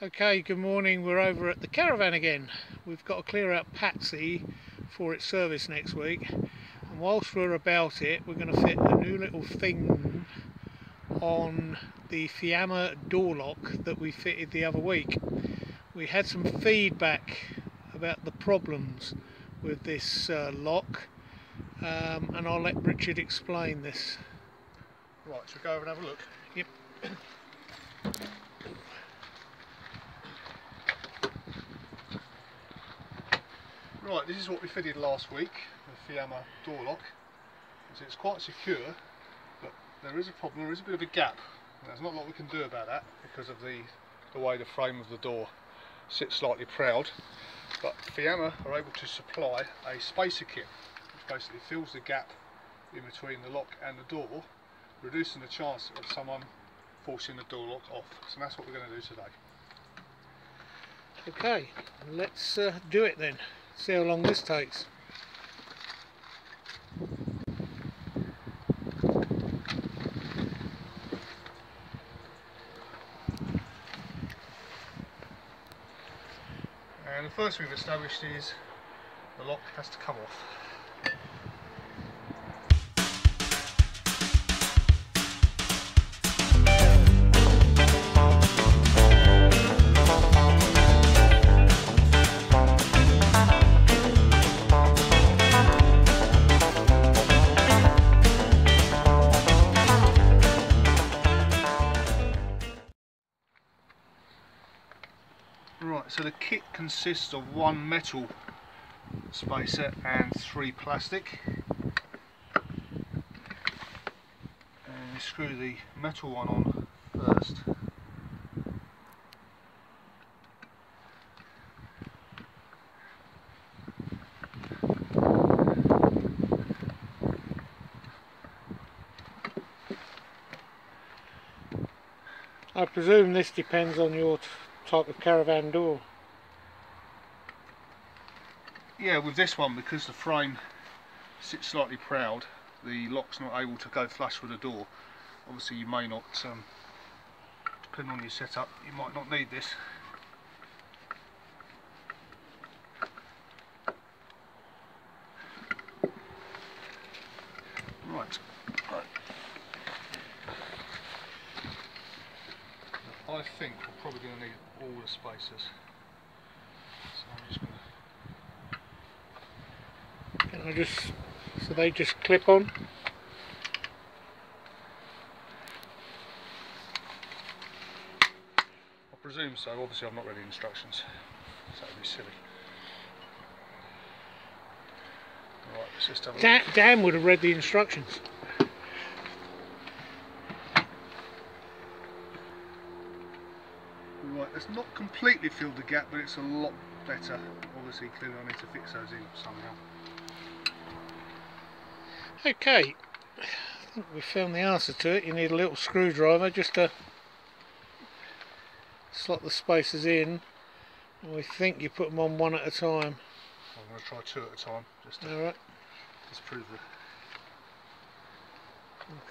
Okay, good morning. We're over at the caravan again. We've got to clear out Patsy for its service next week. And whilst we're about it, we're going to fit a new little thing on the Fiamma door lock that we fitted the other week. We had some feedback about the problems with this uh, lock um, and I'll let Richard explain this. Right, should we go over and have a look? Yep. Right, this is what we fitted last week, the Fiamma door lock. So it's quite secure, but there is a problem, there is a bit of a gap. There's not a lot we can do about that because of the, the way the frame of the door sits slightly proud. But Fiamma are able to supply a spacer kit, which basically fills the gap in between the lock and the door, reducing the chance of someone forcing the door lock off. So that's what we're going to do today. Okay, let's uh, do it then. See how long this takes. And the first we've established is the lock has to come off. Kit consists of one metal spacer and three plastic. And you screw the metal one on first. I presume this depends on your type of caravan door. Yeah, with this one, because the frame sits slightly proud, the lock's not able to go flush with the door. Obviously you may not, um, depending on your setup, you might not need this. Right. right. I think we're probably going to need all the spacers. So I'm just going to Can I just, so they just clip on? I presume so. Obviously, I've not read the instructions, so that'd be silly. Right, let's just have a Dan. Dan would have read the instructions. Right, it's not completely filled the gap, but it's a lot better. Obviously, clearly, I need to fix those in somehow. Okay, I think we found the answer to it. You need a little screwdriver just to slot the spacers in. And we think you put them on one at a time. I'm going to try two at a time, just to Alright, disprove the.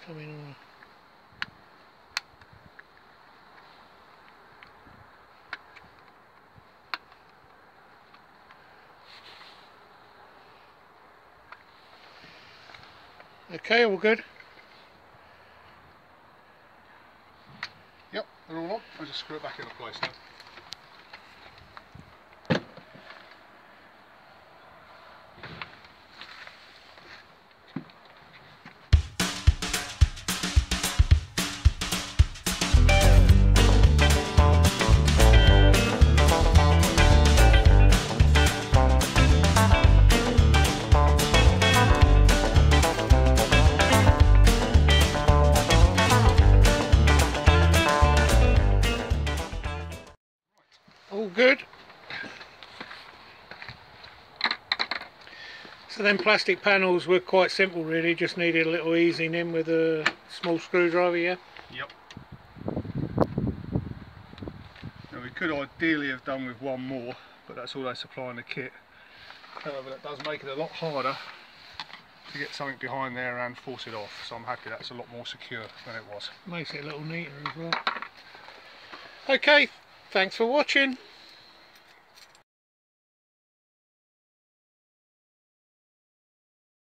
coming on. Okay, all good. Yep, they're all on. I'll just screw it back into place now. Good. So then plastic panels were quite simple really, just needed a little easing in with a small screwdriver, yeah? Yep. Now we could ideally have done with one more, but that's all they supply in the kit. However, that does make it a lot harder to get something behind there and force it off. So I'm happy that's a lot more secure than it was. Makes it a little neater as well. Okay, Thanks for watching.